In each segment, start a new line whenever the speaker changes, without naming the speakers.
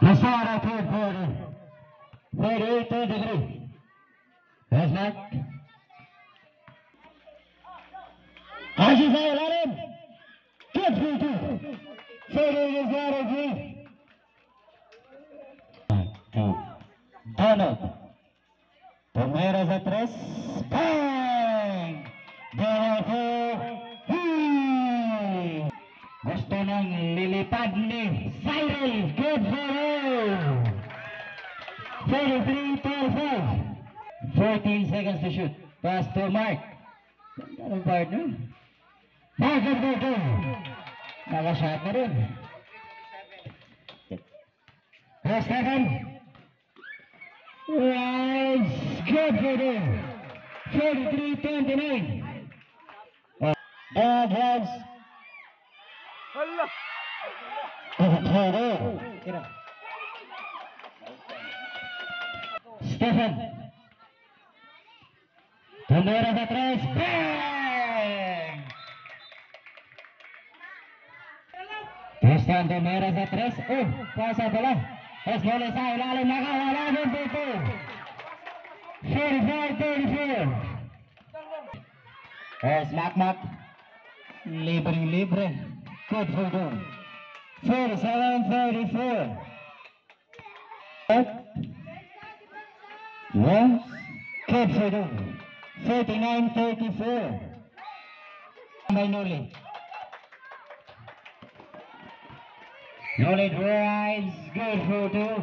Hasara third quarter. 38 33. That's Mark. Haji Zahir Alim. Good free two. Fading is not agree. Two. Donald. Primeras a tres. Bang! Donald. Gusto nang lilipad ni Cyril. Good for her. 43 12 14 seconds to shoot. Pass to Mark. Ganda ng partner. Mark, good, good. Nakashot na rin. Pass second. Right. Good for them. 43 29. Uh, Dad has.
Hala!
Oh, Stefan. Stephen. Gembira Patres. Bang. Kristian Gembira Patres. Uh, kuasa bola. Es boleh saya lalu maka lalu itu. Survey four. Es mak mak. Libre libre. Good for good. Four seven thirty four. Good for them. 49-34. By Noli. Noli drives, good for two.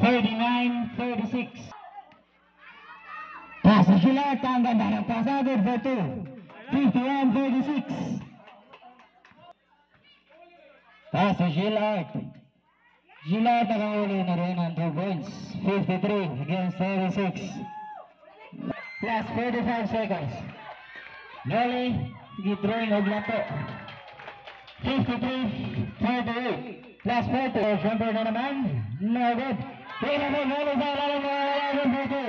39-36. Pasa Gillette, ang ganda ng pasa, good for two. 51-36. Pasa Gillette. Gillette nakahuli na rin ang 2 points. 53 against 36. Last 45 seconds. Noli, githrowing og lato. 53, 38. 40. Oh, Siyempre na naman. No good. Pwede mo, Noli sa ilalim ng ilalim dito.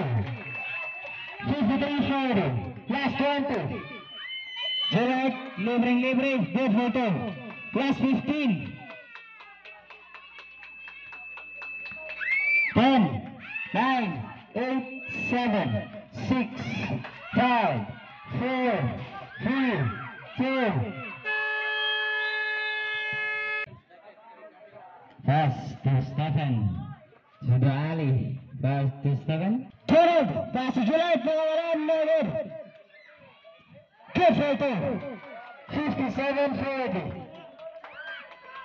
53, 40. Last 20. Gillette, libreng-libre. Good for two. Last 15. 10, 9, 8, 7, 6, 5, 4, 3, 2. Pass to Stephen. The alley. Pass to Stephen. Turn Pass to July. Pangawalan na good. Good for two. 57 40.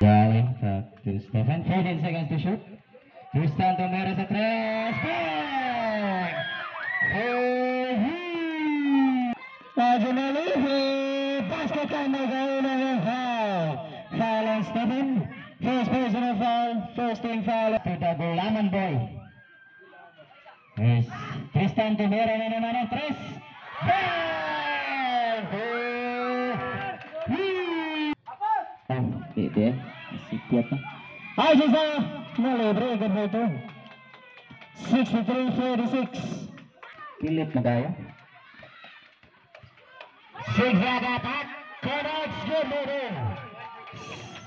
Alley. Back to Stephen. 14 seconds to shoot. Cristanto Merah stres. Tajunalihi basket and the foul. Foul on Stephen. First personal foul, first team foul. double golaman boy. Yes. Cristanto Merah nenek mana tres. Apa? Oh, itu ya. Masih kuat. Ayo, Jusah. ಮಳೆ break ಬೇಕು six three four six ಇಲ್ಲಿ ಗಾಯ six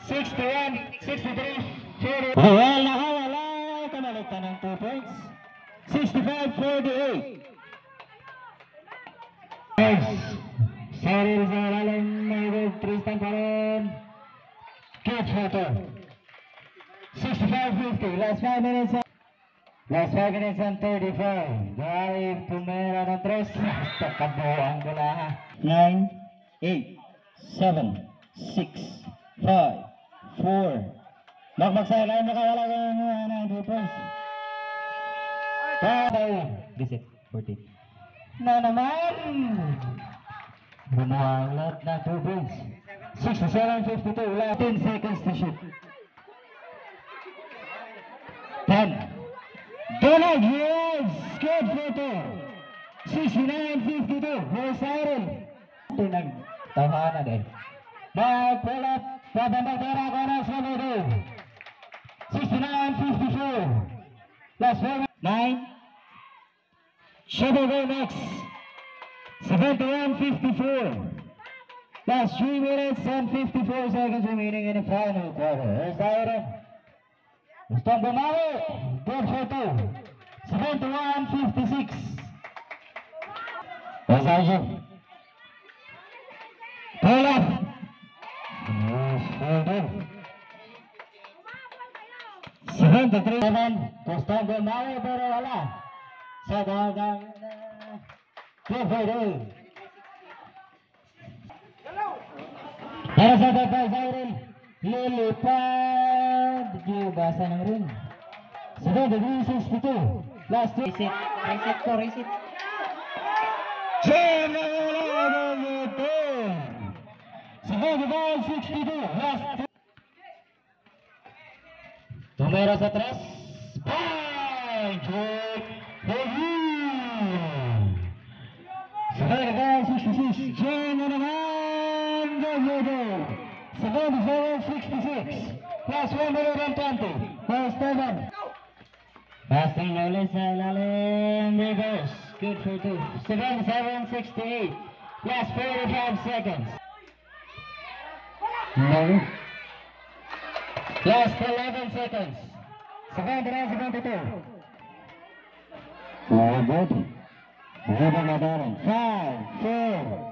six one six three four ಕಮಲುತ್ತಾನೆ two points sixty five forty eight Sarı Rıza Alalım, Maygo Tristan Karan, Geç Fatih. 65-50. Last 5 minutes. on- Last 5 minutes and 35. Drive Pumera ng 3. Takabuang bola. 9, 8, 7, 6, 5, 4. Makmak sa ilalim. Nakawala ka ng uh, 2 points. Tayo. Visit. 14. Na naman. Bumuhalat na 2 points. 67-52. Last 10 seconds to shoot. 10. Donald Yes! Good photo. 69-52. No siren. Ito nagtawanan eh. Babambang pera ko na sa mga 69-54. Last 4. 9. Shovel go next. 71-54. Last 3 minutes and 54 seconds remaining in the final quarter. Siren. Stand by Malik, 1242, 7156. Yes, Arjun. Pull up. Yes, Arjun. 73 7, to stand by Malik, Bora Wala. Sada, da, da, 1242. Para sa tatay. yung basa ng ring. Sige, gagawin yung 62. Last two. Reset. Reset po, reset. Jam na wala ng sa tres. 66. Pass one hundred and twenty. Pass seven. Passing Nolis and Allen reverse. Good for two. Seven, seven, sixty-eight. Last 45 seconds. No. Last 11 seconds. 79, 72. Very good. Ribbon of Five, four,